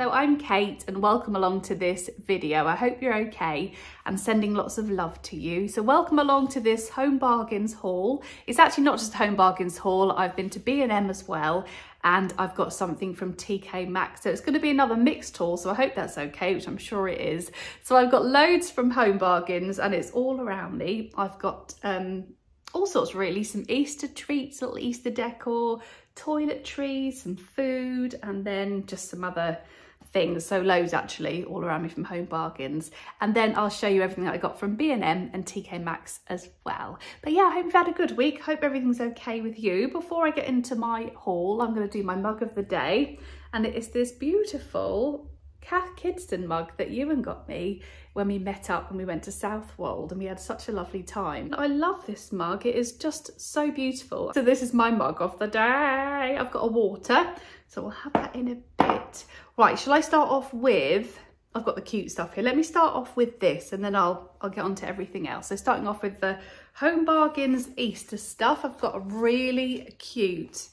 Hello, I'm Kate and welcome along to this video. I hope you're okay and sending lots of love to you. So welcome along to this Home Bargains haul. It's actually not just Home Bargains haul. I've been to B&M as well and I've got something from TK Maxx. So it's going to be another mixed haul, so I hope that's okay, which I'm sure it is. So I've got loads from Home Bargains and it's all around me. I've got um, all sorts really, some Easter treats, little Easter decor, toiletries, some food, and then just some other things. So loads actually all around me from home bargains. And then i'll show you everything that i got from b&m and tk maxx as well. But yeah i hope you've had a good week. Hope everything's okay with you. Before i get into my haul i'm going to do my mug of the day. And it is this beautiful Cath Kidston mug that Ewan got me when we met up and we went to Southwold and we had such a lovely time. I love this mug, it is just so beautiful. So this is my mug of the day. I've got a water, so we'll have that in a bit. Right, shall I start off with, I've got the cute stuff here. Let me start off with this and then I'll, I'll get on to everything else. So starting off with the Home Bargains Easter stuff, I've got a really cute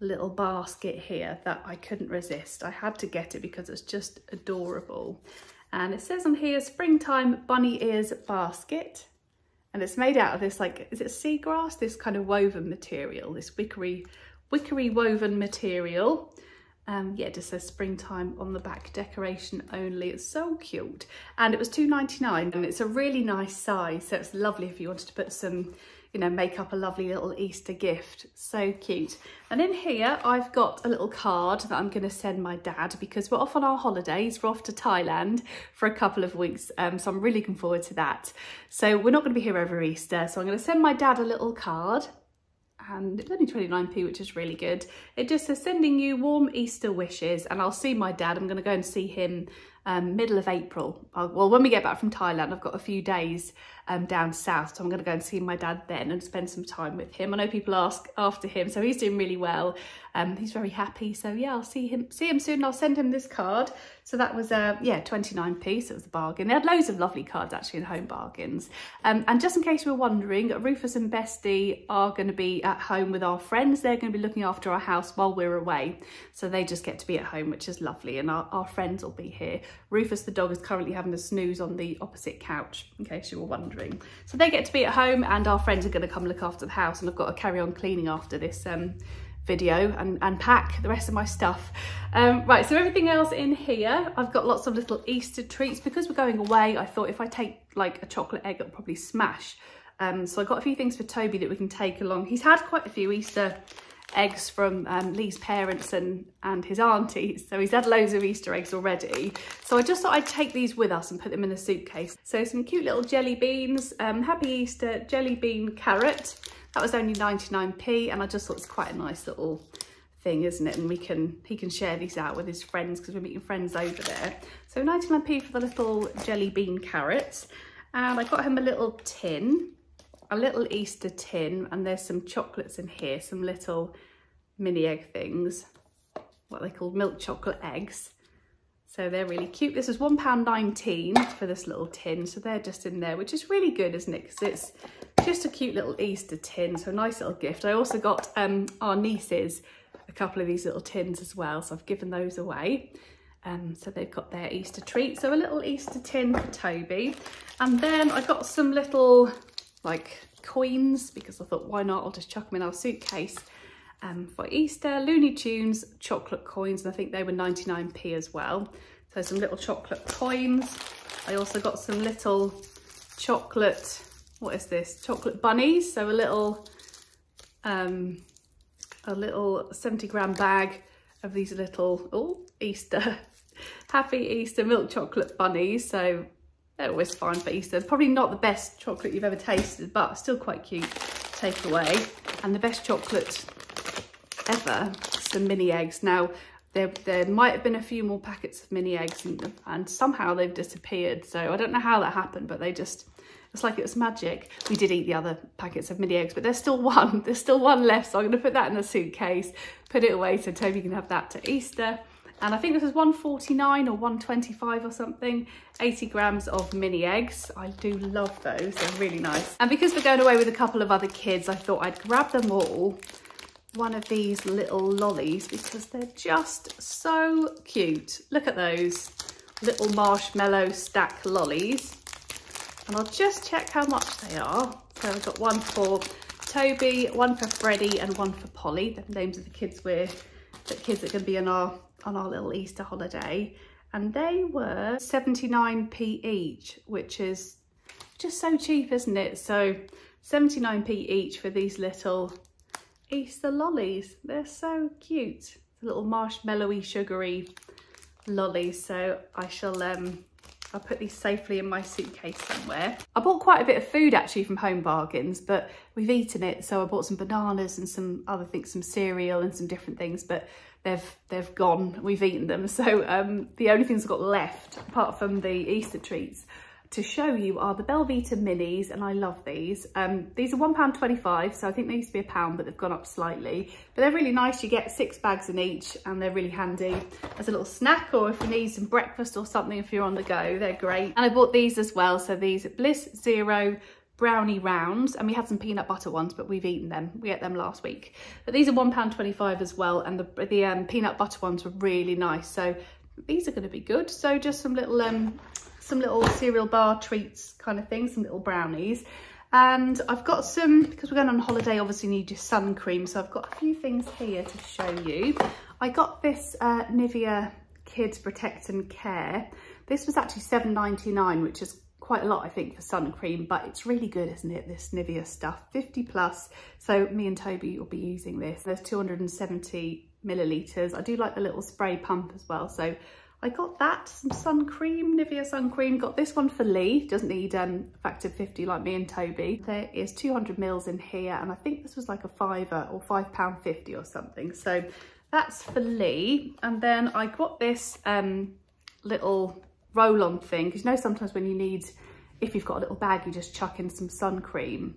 little basket here that I couldn't resist. I had to get it because it's just adorable. And it says on here, springtime bunny ears basket. And it's made out of this like, is it seagrass? This kind of woven material, this wickery, wickery woven material. Um, yeah, it just says springtime on the back, decoration only. It's so cute. And it was two ninety nine, and it's a really nice size. So it's lovely if you wanted to put some you know, make up a lovely little Easter gift. So cute. And in here, I've got a little card that I'm going to send my dad because we're off on our holidays. We're off to Thailand for a couple of weeks. Um, so I'm really looking forward to that. So we're not going to be here over Easter. So I'm going to send my dad a little card and it's only 29p which is really good it just says sending you warm easter wishes and i'll see my dad i'm going to go and see him um, middle of April. Well, when we get back from Thailand, I've got a few days um, down south, so I'm going to go and see my dad then and spend some time with him. I know people ask after him, so he's doing really well. Um, he's very happy, so yeah, I'll see him see him soon. I'll send him this card. So that was, uh, yeah, 29p, so it was a bargain. They had loads of lovely cards actually in home bargains. Um, and just in case you were wondering, Rufus and Bestie are going to be at home with our friends. They're going to be looking after our house while we're away. So they just get to be at home, which is lovely. And our, our friends will be here. Rufus the dog is currently having a snooze on the opposite couch, in case you were wondering. So they get to be at home and our friends are going to come look after the house and I've got to carry on cleaning after this um, video and, and pack the rest of my stuff. Um, right, so everything else in here, I've got lots of little Easter treats. Because we're going away, I thought if I take like a chocolate egg, it'll probably smash. Um, so I got a few things for Toby that we can take along. He's had quite a few Easter eggs from um, Lee's parents and, and his aunties. So he's had loads of Easter eggs already. So I just thought I'd take these with us and put them in a suitcase. So some cute little jelly beans, um, Happy Easter jelly bean carrot. That was only 99p and I just thought it's quite a nice little thing, isn't it? And we can he can share these out with his friends because we're meeting friends over there. So 99p for the little jelly bean carrots. And I got him a little tin a little Easter tin and there's some chocolates in here, some little mini egg things, what they call milk chocolate eggs. So they're really cute. This is £1.19 for this little tin. So they're just in there, which is really good, isn't it? Because it's just a cute little Easter tin. So a nice little gift. I also got um, our nieces a couple of these little tins as well. So I've given those away. Um, so they've got their Easter treat. So a little Easter tin for Toby. And then I got some little like coins because I thought why not? I'll just chuck them in our suitcase um, for Easter. Looney Tunes chocolate coins and I think they were 99p as well. So some little chocolate coins. I also got some little chocolate what is this? Chocolate bunnies. So a little um, a little 70 gram bag of these little oh Easter happy Easter milk chocolate bunnies. So they're always fine for Easter. Probably not the best chocolate you've ever tasted, but still quite cute to take away. And the best chocolate ever, some mini eggs. Now, there, there might have been a few more packets of mini eggs and, and somehow they've disappeared. So I don't know how that happened, but they just, it's like it was magic. We did eat the other packets of mini eggs, but there's still one. There's still one left. So I'm going to put that in the suitcase, put it away so Toby can have that to Easter and I think this is 149 or 125 or something 80 grams of mini eggs I do love those they're really nice and because we're going away with a couple of other kids I thought I'd grab them all one of these little lollies because they're just so cute. Look at those little marshmallow stack lollies. And I'll just check how much they are. So I've got one for Toby, one for Freddie and one for Polly. The names of the kids we're, the kids are going to be on our, on our little Easter holiday. And they were 79p each, which is just so cheap, isn't it? So 79p each for these little Easter lollies. They're so cute. Little marshmallowy, sugary lollies. So I shall um, I'll put these safely in my suitcase somewhere. I bought quite a bit of food actually from Home Bargains, but we've eaten it. So I bought some bananas and some other things, some cereal and some different things, but they've they've gone. We've eaten them. So um, the only things I've got left, apart from the Easter treats, to show you are the Belvita minis and I love these. Um, these are £1.25 so I think they used to be a pound but they've gone up slightly. But they're really nice, you get six bags in each and they're really handy as a little snack or if you need some breakfast or something if you're on the go, they're great. And I bought these as well, so these Bliss Zero brownie rounds and we had some peanut butter ones but we've eaten them we ate them last week but these are one pound 25 as well and the the um, peanut butter ones were really nice so these are going to be good so just some little um some little cereal bar treats kind of thing, some little brownies. And I've got some, because we're going on holiday, obviously need your sun cream. So I've got a few things here to show you. I got this uh, Nivea Kids Protect and Care. This was actually seven ninety nine, which is quite a lot, I think, for sun cream, but it's really good, isn't it? This Nivea stuff, 50 plus. So me and Toby will be using this. There's 270 milliliters. I do like the little spray pump as well. So I got that, some sun cream, Nivea sun cream. Got this one for Lee, doesn't need um, factor 50 like me and Toby. There is 200 mils in here and I think this was like a fiver or five pound 50 or something. So that's for Lee. And then I got this um, little roll-on thing because you know sometimes when you need, if you've got a little bag, you just chuck in some sun cream.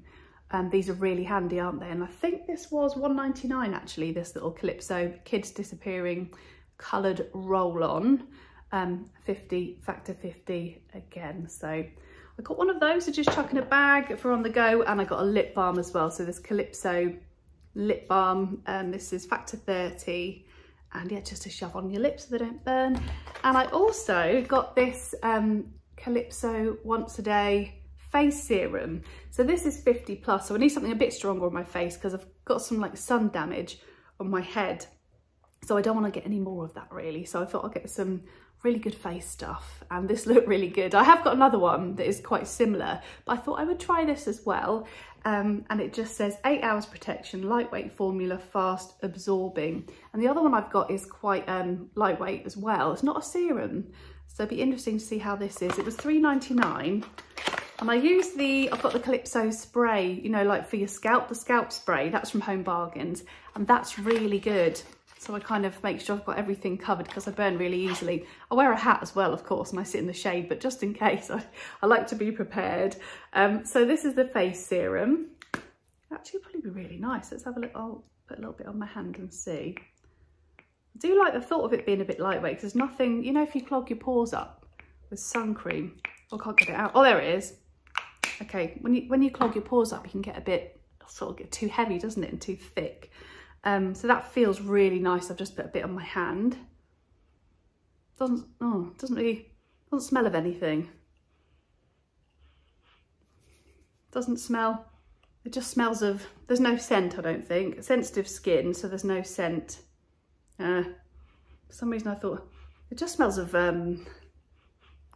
Um, these are really handy, aren't they? And I think this was 1.99 actually, this little Calypso Kids Disappearing coloured roll-on, um, 50, factor 50 again. So I got one of those to just chuck in a bag for on the go and I got a lip balm as well. So this Calypso lip balm, and um, this is factor 30 and yeah, just to shove on your lips so they don't burn. And I also got this um, Calypso once a day face serum. So this is 50 plus, so I need something a bit stronger on my face because I've got some like sun damage on my head so I don't want to get any more of that really. So I thought I'll get some really good face stuff and this looked really good. I have got another one that is quite similar, but I thought I would try this as well. Um, and it just says eight hours protection, lightweight formula, fast absorbing. And the other one I've got is quite um, lightweight as well. It's not a serum. So it'd be interesting to see how this is. It was $3.99 and I use the, I've got the Calypso spray, you know, like for your scalp, the scalp spray, that's from Home Bargains. And that's really good. So I kind of make sure I've got everything covered because I burn really easily. I wear a hat as well, of course, and I sit in the shade, but just in case, I, I like to be prepared. Um, so this is the face serum. Actually, probably be really nice. Let's have a look. I'll put a little bit on my hand and see. I do like the thought of it being a bit lightweight because there's nothing, you know, if you clog your pores up with sun cream, oh, I can't get it out. Oh, there it is. Okay, when you, when you clog your pores up, you can get a bit, sort of get too heavy, doesn't it, and too thick. Um, so that feels really nice. I've just put a bit on my hand. Doesn't, oh, doesn't really, doesn't smell of anything. Doesn't smell, it just smells of, there's no scent, I don't think. Sensitive skin, so there's no scent. Uh, for some reason I thought, it just smells of um,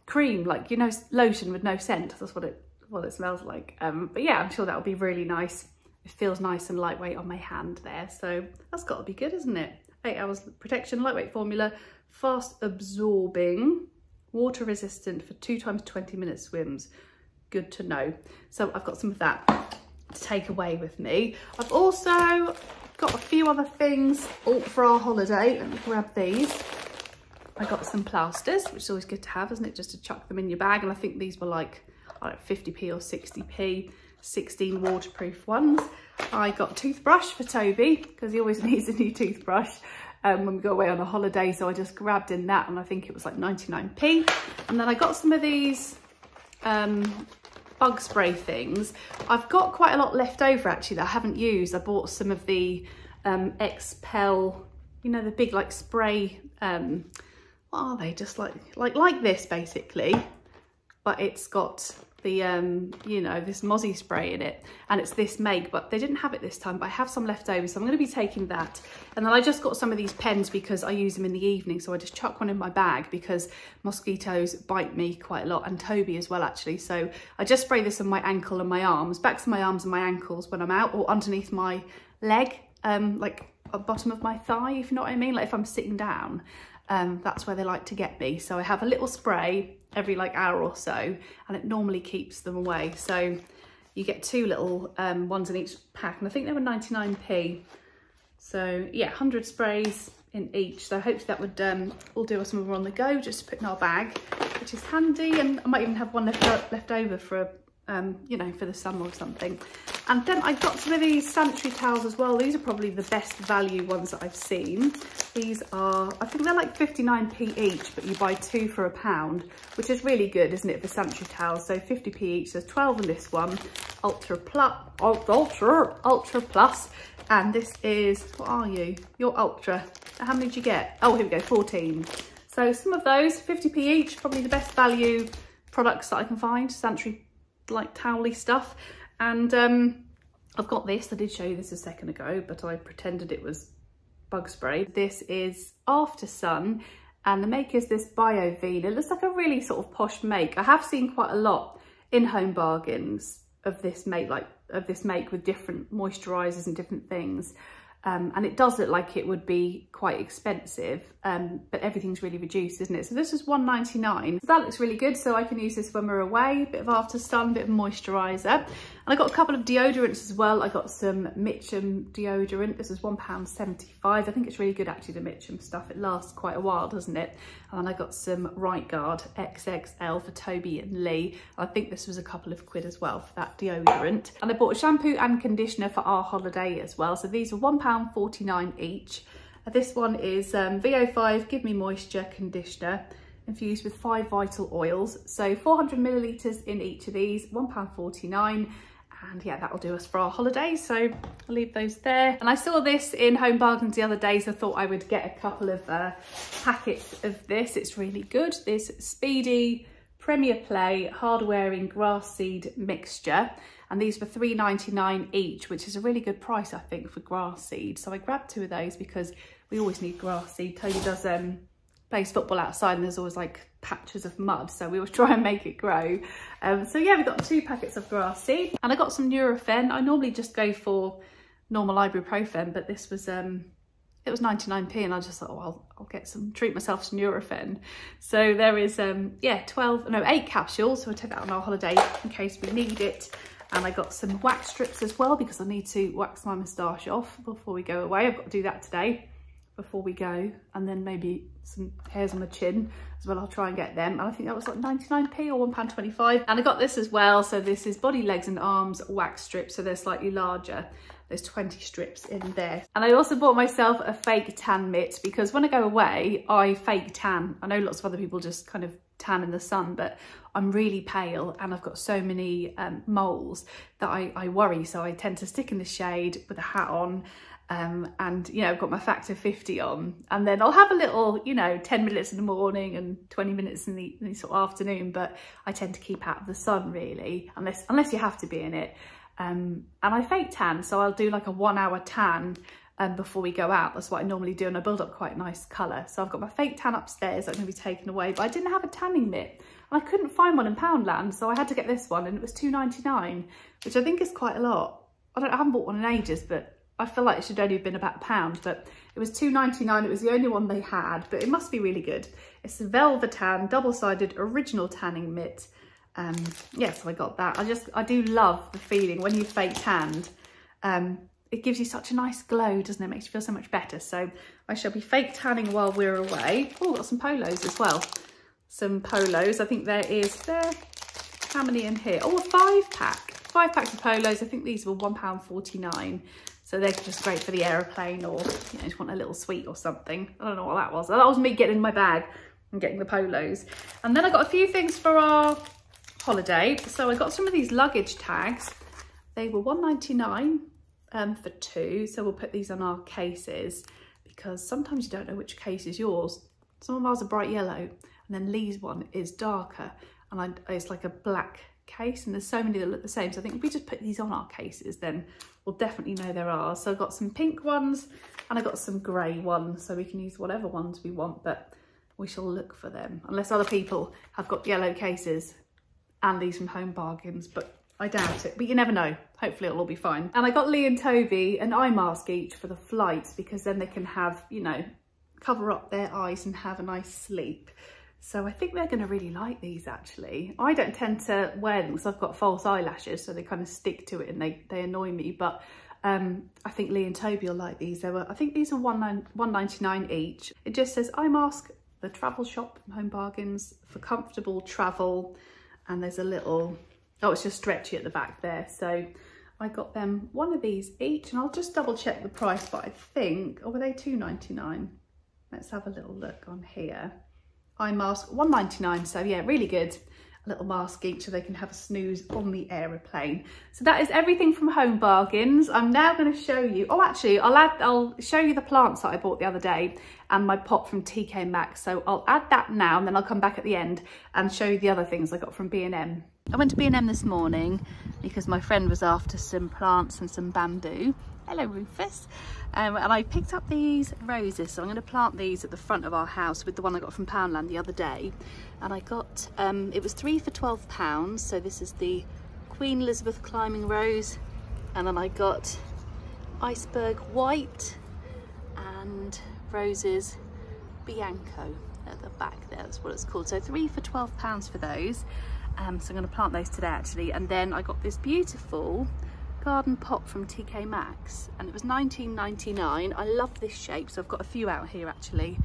cream, like, you know, lotion with no scent. That's what it, what it smells like. Um, but yeah, I'm sure that'll be really nice it feels nice and lightweight on my hand there. So that's got to be good, isn't it? Eight hours protection, lightweight formula, fast absorbing, water resistant for two times 20 minute swims. Good to know. So I've got some of that to take away with me. I've also got a few other things all for our holiday. Let me grab these. I got some plasters, which is always good to have, isn't it? Just to chuck them in your bag. And I think these were like, like 50p or 60p. 16 waterproof ones. I got a toothbrush for Toby because he always needs a new toothbrush um, when we go away on a holiday. So I just grabbed in that and I think it was like 99p. And then I got some of these um, bug spray things. I've got quite a lot left over actually that I haven't used. I bought some of the um, Xpel, you know, the big like spray, um, what are they? Just like, like, like this basically, but it's got the, um, you know, this Mozzie spray in it and it's this make, but they didn't have it this time, but I have some left over. So I'm going to be taking that. And then I just got some of these pens because I use them in the evening. So I just chuck one in my bag because mosquitoes bite me quite a lot and Toby as well, actually. So I just spray this on my ankle and my arms, backs of my arms and my ankles when I'm out or underneath my leg, um, like bottom of my thigh, if you know what I mean, like if I'm sitting down um, that's where they like to get me. So I have a little spray every like hour or so and it normally keeps them away. So you get two little um, ones in each pack and I think they were 99p. So yeah, 100 sprays in each. So hopefully that would um, all do us when we're on the go, just to put in our bag, which is handy. And I might even have one left, left over for um, you know, for the summer or something. And then I got some of these sanitary towels as well. These are probably the best value ones that I've seen. These are, I think they're like 59p each, but you buy two for a pound, which is really good, isn't it, for sanitary towels? So 50p each, there's 12 in this one, Ultra Plus, Ultra, Ultra Plus. And this is, what are you? Your Ultra. How many did you get? Oh, here we go, 14. So some of those, 50p each, probably the best value products that I can find, sanitary like towely stuff. And um, I've got this, I did show you this a second ago, but I pretended it was bug spray. This is After Sun and the make is this BioVeil. It looks like a really sort of posh make. I have seen quite a lot in home bargains of this make, like of this make with different moisturizers and different things. Um, and it does look like it would be quite expensive, um, but everything's really reduced, isn't it? So this is 1.99. So that looks really good. So I can use this when we're away, bit of after sun, bit of moisturizer. And I got a couple of deodorants as well. I got some Mitchum deodorant. This is £1.75. I think it's really good actually, the Mitchum stuff. It lasts quite a while, doesn't it? And I got some Right Guard XXL for Toby and Lee. I think this was a couple of quid as well for that deodorant. And I bought a shampoo and conditioner for our holiday as well. So these are £1.49 each. This one is um, VO5 Give Me Moisture Conditioner infused with five vital oils. So 400 millilitres in each of these, £1.49 and yeah that'll do us for our holiday so I'll leave those there. And I saw this in Home Bargains the other day so I thought I would get a couple of uh, packets of this. It's really good. This Speedy Premier Play hard wearing grass seed mixture. And these were 3.99 each which is a really good price I think for grass seed. So I grabbed two of those because we always need grass seed. Tony does um plays football outside and there's always like patches of mud so we will try and make it grow. Um, so yeah we got two packets of grass seed and I got some Nurofen. I normally just go for normal ibuprofen but this was um it was 99p and I just thought oh I'll, I'll get some treat myself to Nurofen. So there is um yeah 12 no 8 capsules so we'll take that on our holiday in case we need it. And I got some wax strips as well because I need to wax my moustache off before we go away. I've got to do that today before we go and then maybe some hairs on the chin as well. I'll try and get them. And I think that was like 99p or £1.25 and I got this as well. So this is body legs and arms wax strips so they're slightly larger. There's 20 strips in there. And I also bought myself a fake tan mitt because when I go away I fake tan. I know lots of other people just kind of tan in the sun but I'm really pale and I've got so many um, moles that I, I worry. So I tend to stick in the shade with a hat on um, and you know I've got my factor 50 on. And then I'll have a little you know 10 minutes in the morning and 20 minutes in the, in the, sort of afternoon but I tend to keep out of the sun really unless unless you have to be in it. Um, and I fake tan so I'll do like a one hour tan um, before we go out. That's what I normally do and I build up quite nice colour. So I've got my fake tan upstairs that's going to be taken away but I didn't have a tanning mitt and I couldn't find one in Poundland so I had to get this one and it was 2.99 which I think is quite a lot. I don't I haven't bought one in ages but I feel like it should only have been about a pound, but it was two ninety nine. It was the only one they had, but it must be really good. It's a Velvotan double-sided original tanning mitt. Um, yeah, so I got that. I just, I do love the feeling when you fake tanned. Um, it gives you such a nice glow, doesn't it? it? Makes you feel so much better. So I shall be fake tanning while we're away. Oh, got some polos as well. Some polos. I think there is, there, how many in here? Oh, a five pack. Five packs of polos. I think these were £1.49. So they're just great for the aeroplane or, you know, just want a little sweet or something. I don't know what that was. That was me getting in my bag and getting the polos. And then I got a few things for our holiday. So I got some of these luggage tags. They were 1.99 um, for two. So we'll put these on our cases because sometimes you don't know which case is yours. Some of ours are bright yellow and then Lee's one is darker and I, it's like a black case and there's so many that look the same. So I think if we just put these on our cases, then we'll definitely know there are. So I've got some pink ones and I've got some grey ones. So we can use whatever ones we want, but we shall look for them. Unless other people have got yellow cases and these from Home Bargains, but I doubt it, but you never know. Hopefully it'll all be fine. And I got Lee and Toby an eye mask each for the flights because then they can have, you know, cover up their eyes and have a nice sleep. So I think they're going to really like these actually. I don't tend to wear them because I've got false eyelashes, so they kind of stick to it and they, they annoy me. But um, I think Lee and Toby will like these. They were, I think these are one one ninety nine each. It just says eye mask, the travel shop Home Bargains for comfortable travel. And there's a little, oh, it's just stretchy at the back there. So I got them one of these each and I'll just double check the price, but I think, or oh, were they two ninety nine? Let's have a little look on here eye mask, 1.99. So yeah, really good. A little mask each so they can have a snooze on the aeroplane. So that is everything from Home Bargains. I'm now going to show you, oh actually I'll add, I'll show you the plants that I bought the other day and my pot from TK Maxx. So I'll add that now and then I'll come back at the end and show you the other things I got from B&M. I went to B&M this morning because my friend was after some plants and some bamboo. Hello Rufus. Um, and I picked up these roses, so I'm going to plant these at the front of our house with the one I got from Poundland the other day. And I got, um, it was three for £12, so this is the Queen Elizabeth Climbing Rose. And then I got Iceberg White and Roses Bianco at the back there, that's what it's called. So three for £12 for those. Um, so I'm going to plant those today actually. And then I got this beautiful garden pot from TK Maxx and it was 19.99. I love this shape, so I've got a few out here actually.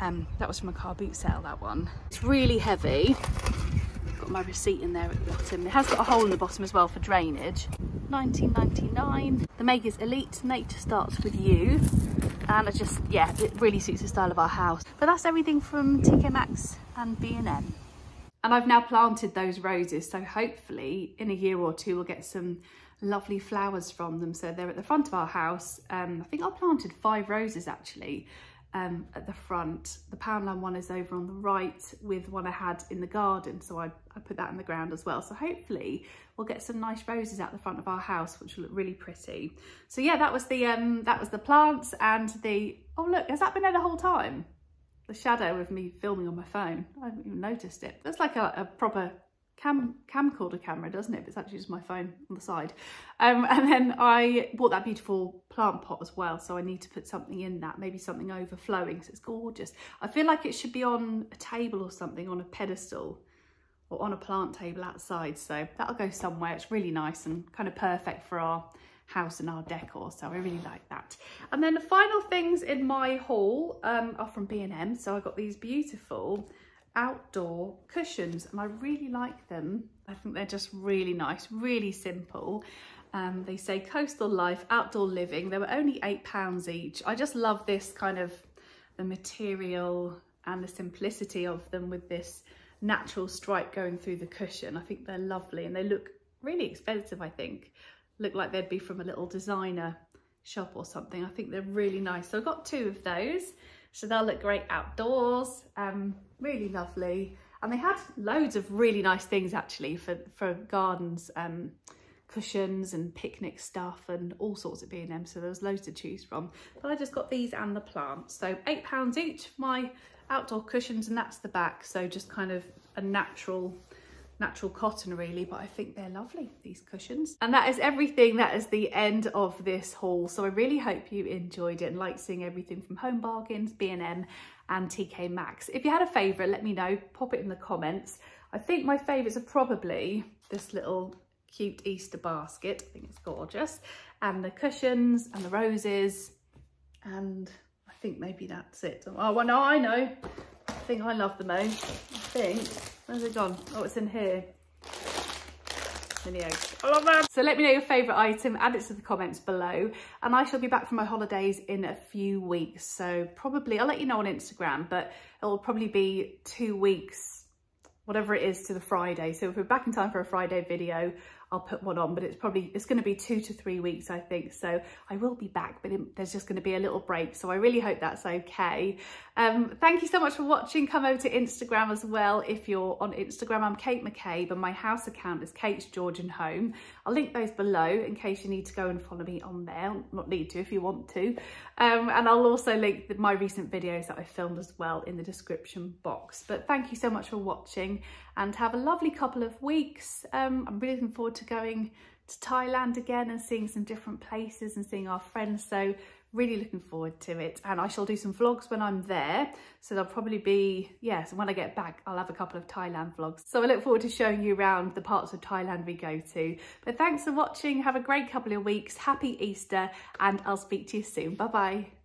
Um, that was from a car boot sale, that one. It's really heavy. Got my receipt in there at the bottom. It has got a hole in the bottom as well for drainage. 19.99. The Makers Elite Nature Starts With You. And I just, yeah, it really suits the style of our house. But that's everything from TK Maxx and B&M. And I've now planted those roses, so hopefully in a year or two we'll get some lovely flowers from them. So they're at the front of our house. Um, I think I planted five roses actually um, at the front. The Poundland one is over on the right with one I had in the garden. So I, I put that in the ground as well. So hopefully we'll get some nice roses out the front of our house, which will look really pretty. So yeah, that was the, um, that was the plants and the, oh look, has that been there the whole time? The shadow of me filming on my phone. I haven't even noticed it. That's like a, a proper cam camcorder camera, doesn't it? But it's actually just my phone on the side. Um, and then I bought that beautiful plant pot as well. So I need to put something in that, maybe something overflowing. So it's gorgeous. I feel like it should be on a table or something, on a pedestal or on a plant table outside. So that'll go somewhere. It's really nice and kind of perfect for our house and our decor. So I really like that. And then the final things in my haul um, are from B&M. So I got these beautiful outdoor cushions and I really like them. I think they're just really nice, really simple. Um, they say coastal life, outdoor living. They were only eight pounds each. I just love this kind of the material and the simplicity of them with this natural stripe going through the cushion. I think they're lovely and they look really expensive, I think. Look like they'd be from a little designer shop or something. I think they're really nice. So I've got two of those. So they'll look great outdoors, um, really lovely. And they had loads of really nice things actually for, for gardens, um, cushions and picnic stuff and all sorts of B&M. So there was loads to choose from. But I just got these and the plants. So £8 each my outdoor cushions and that's the back. So just kind of a natural natural cotton really but I think they're lovely these cushions and that is everything that is the end of this haul so I really hope you enjoyed it and like seeing everything from Home Bargains B&M and TK Maxx. If you had a favorite let me know. Pop it in the comments. I think my favorites are probably this little cute Easter basket. I think it's gorgeous. And the cushions and the roses. And I think maybe that's it. Oh well no I know. I think I love the most I think Where's it gone? Oh, it's in here. Eggs. I love them. So let me know your favourite item, add it to the comments below. And I shall be back from my holidays in a few weeks. So probably, I'll let you know on Instagram, but it'll probably be two weeks, whatever it is to the Friday. So if we're back in time for a Friday video, I'll put one on, but it's probably, it's going to be two to three weeks, I think. So I will be back, but it, there's just going to be a little break. So I really hope that's okay. Um, thank you so much for watching. Come over to Instagram as well. If you're on Instagram, I'm Kate McCabe and my house account is Kate's Georgian Home. I'll link those below in case you need to go and follow me on there. Not need to if you want to. Um, and I'll also link the, my recent videos that I filmed as well in the description box. But thank you so much for watching and have a lovely couple of weeks. Um, I'm really looking forward to going to Thailand again and seeing some different places and seeing our friends. So really looking forward to it. And I shall do some vlogs when I'm there. So there'll probably be, yes, yeah, so when I get back, I'll have a couple of Thailand vlogs. So I look forward to showing you around the parts of Thailand we go to. But thanks for watching. Have a great couple of weeks. Happy Easter and I'll speak to you soon. Bye-bye.